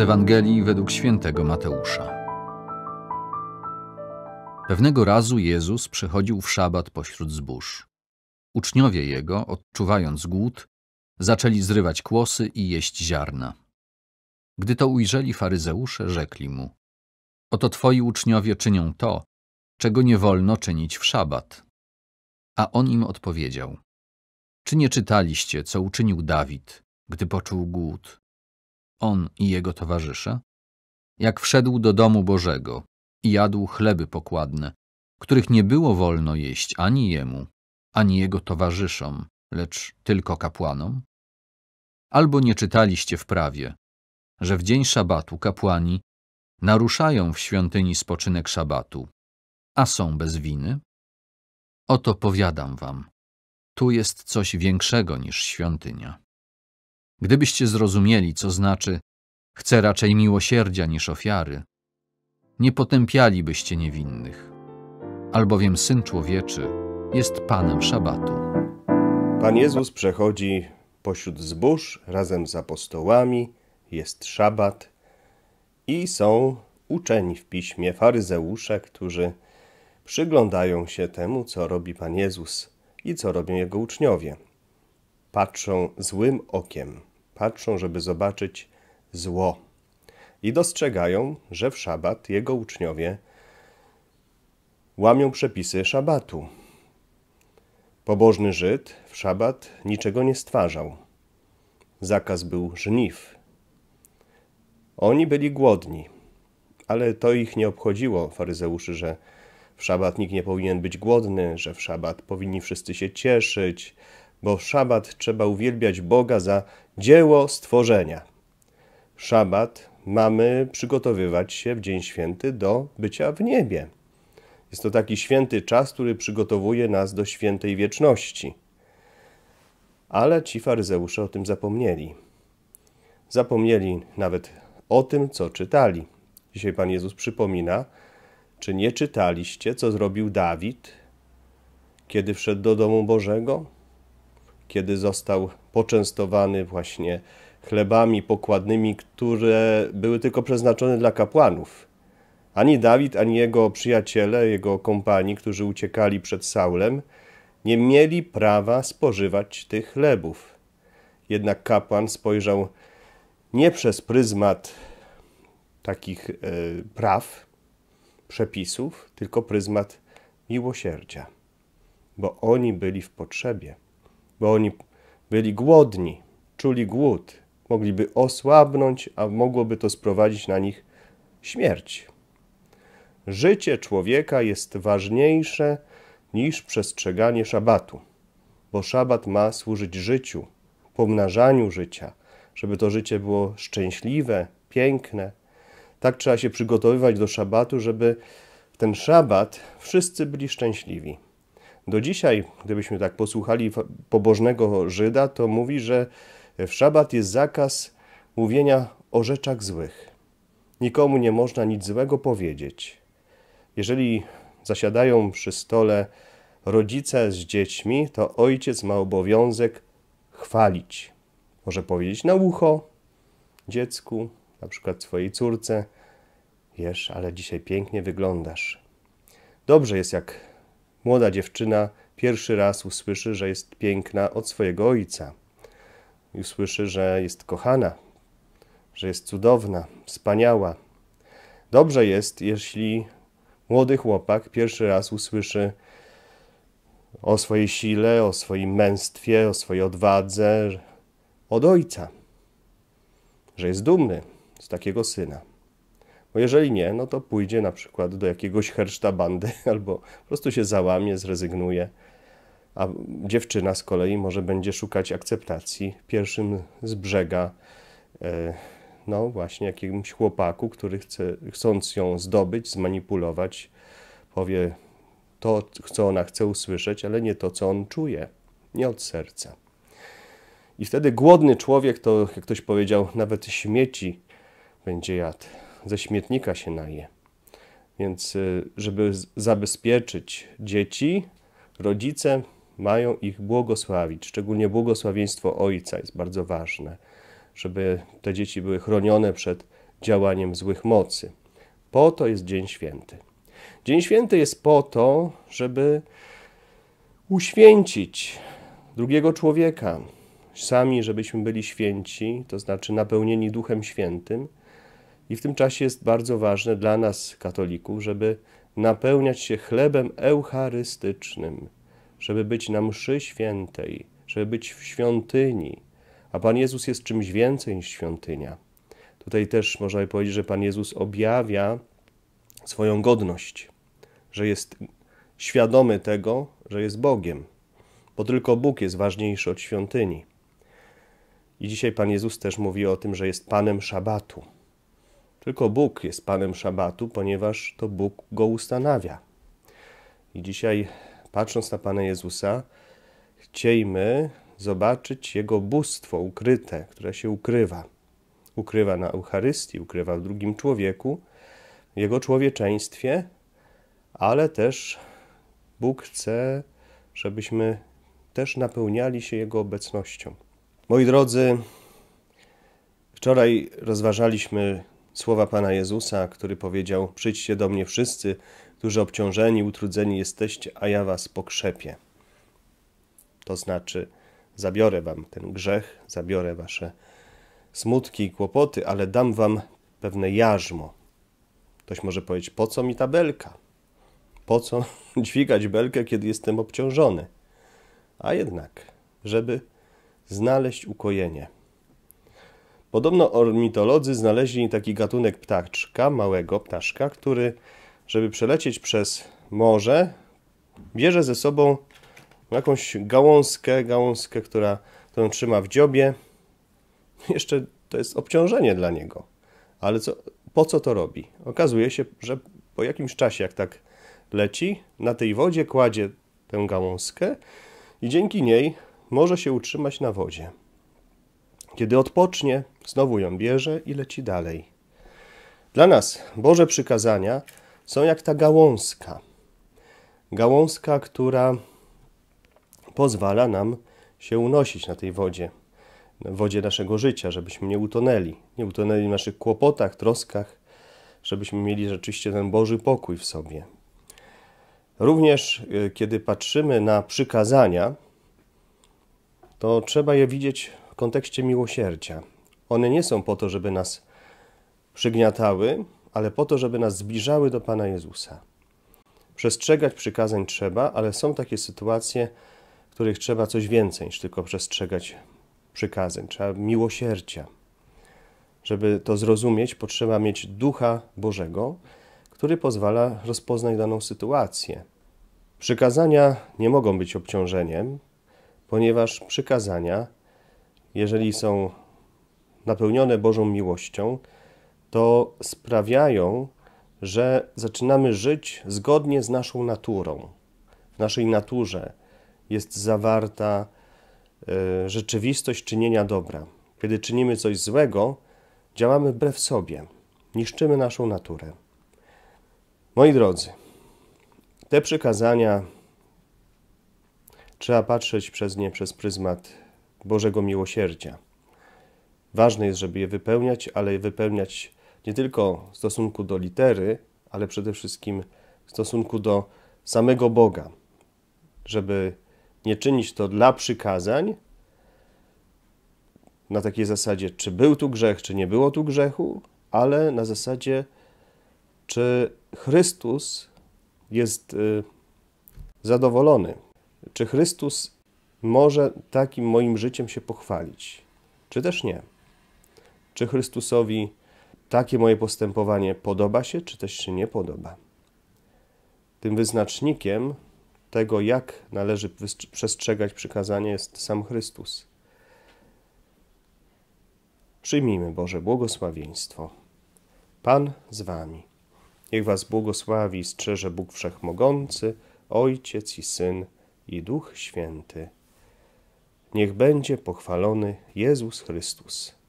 Ewangelii według świętego Mateusza. Pewnego razu Jezus przychodził w szabat pośród zbóż. Uczniowie jego, odczuwając głód, zaczęli zrywać kłosy i jeść ziarna. Gdy to ujrzeli faryzeusze, rzekli mu: Oto twoi uczniowie czynią to, czego nie wolno czynić w szabat. A on im odpowiedział: Czy nie czytaliście, co uczynił Dawid, gdy poczuł głód? On i jego towarzysze? Jak wszedł do domu Bożego i jadł chleby pokładne, których nie było wolno jeść ani jemu, ani jego towarzyszom, lecz tylko kapłanom? Albo nie czytaliście w prawie, że w dzień szabatu kapłani naruszają w świątyni spoczynek szabatu, a są bez winy? Oto powiadam wam, tu jest coś większego niż świątynia. Gdybyście zrozumieli, co znaczy chcę raczej miłosierdzia niż ofiary, nie potępialibyście niewinnych, albowiem Syn Człowieczy jest Panem Szabatu. Pan Jezus przechodzi pośród zbóż razem z apostołami, jest szabat i są uczeni w piśmie faryzeusze, którzy przyglądają się temu, co robi Pan Jezus i co robią Jego uczniowie. Patrzą złym okiem, patrzą, żeby zobaczyć zło i dostrzegają, że w szabat Jego uczniowie łamią przepisy szabatu. Pobożny Żyd w szabat niczego nie stwarzał. Zakaz był żniw. Oni byli głodni, ale to ich nie obchodziło, faryzeuszy, że w szabat nikt nie powinien być głodny, że w szabat powinni wszyscy się cieszyć, bo w szabat trzeba uwielbiać Boga za dzieło stworzenia. Szabat mamy przygotowywać się w Dzień Święty do bycia w niebie. Jest to taki święty czas, który przygotowuje nas do świętej wieczności. Ale ci faryzeusze o tym zapomnieli. Zapomnieli nawet o tym, co czytali. Dzisiaj Pan Jezus przypomina, czy nie czytaliście, co zrobił Dawid, kiedy wszedł do domu Bożego? Kiedy został poczęstowany właśnie chlebami pokładnymi, które były tylko przeznaczone dla kapłanów. Ani Dawid, ani jego przyjaciele, jego kompanii, którzy uciekali przed Saulem, nie mieli prawa spożywać tych chlebów. Jednak kapłan spojrzał nie przez pryzmat takich e, praw, przepisów, tylko pryzmat miłosierdzia, bo oni byli w potrzebie, bo oni byli głodni, czuli głód, mogliby osłabnąć, a mogłoby to sprowadzić na nich śmierć. Życie człowieka jest ważniejsze niż przestrzeganie szabatu, bo szabat ma służyć życiu, pomnażaniu życia, żeby to życie było szczęśliwe, piękne. Tak trzeba się przygotowywać do szabatu, żeby w ten szabat wszyscy byli szczęśliwi. Do dzisiaj, gdybyśmy tak posłuchali pobożnego Żyda, to mówi, że w szabat jest zakaz mówienia o rzeczach złych. Nikomu nie można nic złego powiedzieć. Jeżeli zasiadają przy stole rodzice z dziećmi, to ojciec ma obowiązek chwalić. Może powiedzieć na ucho dziecku, na przykład swojej córce: Wiesz, ale dzisiaj pięknie wyglądasz. Dobrze jest, jak młoda dziewczyna pierwszy raz usłyszy, że jest piękna od swojego ojca i usłyszy, że jest kochana, że jest cudowna, wspaniała. Dobrze jest, jeśli młody chłopak pierwszy raz usłyszy o swojej sile, o swoim męstwie, o swojej odwadze od ojca, że jest dumny z takiego syna. Bo jeżeli nie, no to pójdzie na przykład do jakiegoś herszta bandy albo po prostu się załamie, zrezygnuje a dziewczyna z kolei może będzie szukać akceptacji. Pierwszym z brzega, e, no właśnie jakimś chłopaku, który chce, chcąc ją zdobyć, zmanipulować, powie to, co ona chce usłyszeć, ale nie to, co on czuje, nie od serca. I wtedy głodny człowiek to, jak ktoś powiedział, nawet śmieci będzie jadł, ze śmietnika się naje. Więc, e, żeby zabezpieczyć dzieci, rodzice mają ich błogosławić. Szczególnie błogosławieństwo Ojca jest bardzo ważne, żeby te dzieci były chronione przed działaniem złych mocy. Po to jest Dzień Święty. Dzień Święty jest po to, żeby uświęcić drugiego człowieka, sami, żebyśmy byli święci, to znaczy napełnieni Duchem Świętym. I w tym czasie jest bardzo ważne dla nas, katolików, żeby napełniać się chlebem eucharystycznym, żeby być na mszy świętej, żeby być w świątyni. A Pan Jezus jest czymś więcej niż świątynia. Tutaj też można by powiedzieć, że Pan Jezus objawia swoją godność, że jest świadomy tego, że jest Bogiem, bo tylko Bóg jest ważniejszy od świątyni. I dzisiaj Pan Jezus też mówi o tym, że jest Panem Szabatu. Tylko Bóg jest Panem Szabatu, ponieważ to Bóg go ustanawia. I dzisiaj, patrząc na Pana Jezusa, chciejmy zobaczyć Jego bóstwo ukryte, które się ukrywa. Ukrywa na Eucharystii, ukrywa w drugim człowieku, Jego człowieczeństwie, ale też Bóg chce, żebyśmy też napełniali się Jego obecnością. Moi drodzy, wczoraj rozważaliśmy słowa Pana Jezusa, który powiedział: Przyjdźcie do mnie wszyscy, którzy obciążeni, utrudzeni jesteście, a ja was pokrzepię. To znaczy, zabiorę wam ten grzech, zabiorę wasze smutki i kłopoty, ale dam wam pewne jarzmo. Ktoś może powiedzieć: Po co mi ta belka? Po co dźwigać belkę, kiedy jestem obciążony? A jednak, żeby znaleźć ukojenie. Podobno ornitolodzy znaleźli taki gatunek ptaczka, małego ptaszka, który, żeby przelecieć przez morze, bierze ze sobą jakąś gałązkę, gałązkę, która, którą trzyma w dziobie. Jeszcze to jest obciążenie dla niego. Ale co, po co to robi? Okazuje się, że po jakimś czasie, jak tak leci, na tej wodzie kładzie tę gałązkę i dzięki niej może się utrzymać na wodzie. Kiedy odpocznie, znowu ją bierze i leci dalej. Dla nas Boże przykazania są jak ta gałązka. Gałązka, która pozwala nam się unosić na tej wodzie, na wodzie naszego życia, żebyśmy nie utonęli, nie utonęli w naszych kłopotach, troskach, żebyśmy mieli rzeczywiście ten Boży pokój w sobie. Również y, kiedy patrzymy na przykazania, to trzeba je widzieć kontekście miłosierdzia. One nie są po to, żeby nas przygniatały, ale po to, żeby nas zbliżały do Pana Jezusa. Przestrzegać przykazań trzeba, ale są takie sytuacje, w których trzeba coś więcej niż tylko przestrzegać przykazań. Trzeba miłosierdzia. Żeby to zrozumieć, potrzeba mieć ducha Bożego, który pozwala rozpoznać daną sytuację. Przykazania nie mogą być obciążeniem, ponieważ przykazania, jeżeli są napełnione Bożą miłością, to sprawiają, że zaczynamy żyć zgodnie z naszą naturą. W naszej naturze jest zawarta y, rzeczywistość czynienia dobra. Kiedy czynimy coś złego, działamy wbrew sobie, niszczymy naszą naturę. Moi drodzy, te przykazania trzeba patrzeć przez nie przez pryzmat Bożego miłosierdzia. Ważne jest, żeby je wypełniać, ale je wypełniać nie tylko w stosunku do litery, ale przede wszystkim w stosunku do samego Boga, żeby nie czynić to dla przykazań, na takiej zasadzie, czy był tu grzech, czy nie było tu grzechu, ale na zasadzie, czy Chrystus jest y, zadowolony czy Chrystus może takim moim życiem się pochwalić, czy też nie? Czy Chrystusowi takie moje postępowanie podoba się, czy też się nie podoba? Tym wyznacznikiem tego, jak należy przestrzegać przykazanie, jest sam Chrystus. Przyjmijmy Boże błogosławieństwo. Pan z Wami. Niech Was błogosławi i strzeże Bóg Wszechmogący, Ojciec i Syn i Duch Święty. Niech będzie pochwalony Jezus Chrystus.